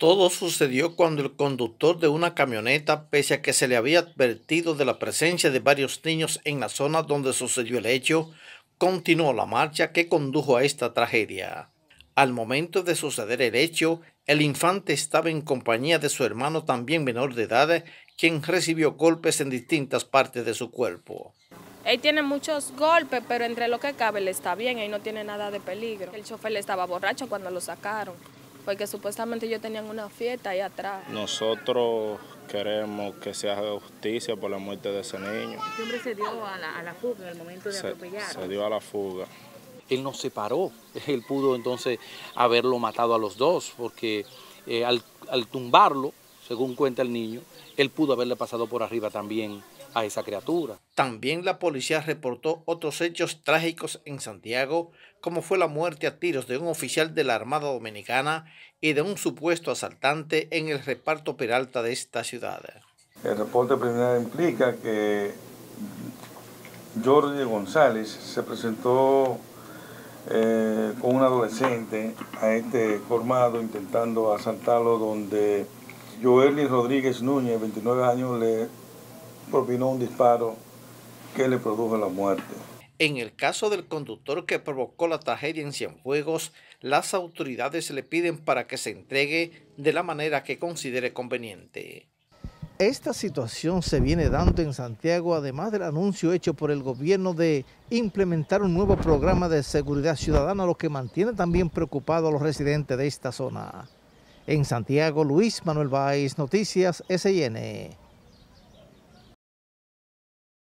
Todo sucedió cuando el conductor de una camioneta, pese a que se le había advertido de la presencia de varios niños en la zona donde sucedió el hecho, continuó la marcha que condujo a esta tragedia. Al momento de suceder el hecho, el infante estaba en compañía de su hermano también menor de edad, quien recibió golpes en distintas partes de su cuerpo. Él tiene muchos golpes, pero entre lo que cabe le está bien, él no tiene nada de peligro. El chofer estaba borracho cuando lo sacaron porque supuestamente ellos tenían una fiesta ahí atrás. Nosotros queremos que se haga justicia por la muerte de ese niño. Este hombre se dio a la, fuga en el momento de atropellar. Se dio a la fuga. Él no se paró, él pudo entonces haberlo matado a los dos, porque eh, al, al tumbarlo, según cuenta el niño, él pudo haberle pasado por arriba también a esa criatura. También la policía reportó otros hechos trágicos en Santiago, como fue la muerte a tiros de un oficial de la Armada Dominicana y de un supuesto asaltante en el reparto Peralta de esta ciudad. El reporte preliminar implica que Jorge González se presentó eh, con un adolescente a este colmado intentando asaltarlo donde Joely Rodríguez Núñez, 29 años, le propinó un disparo que le produjo la muerte. En el caso del conductor que provocó la tragedia en Cienfuegos, las autoridades le piden para que se entregue de la manera que considere conveniente. Esta situación se viene dando en Santiago, además del anuncio hecho por el gobierno de implementar un nuevo programa de seguridad ciudadana, lo que mantiene también preocupado a los residentes de esta zona. En Santiago, Luis Manuel Báez, Noticias SIN.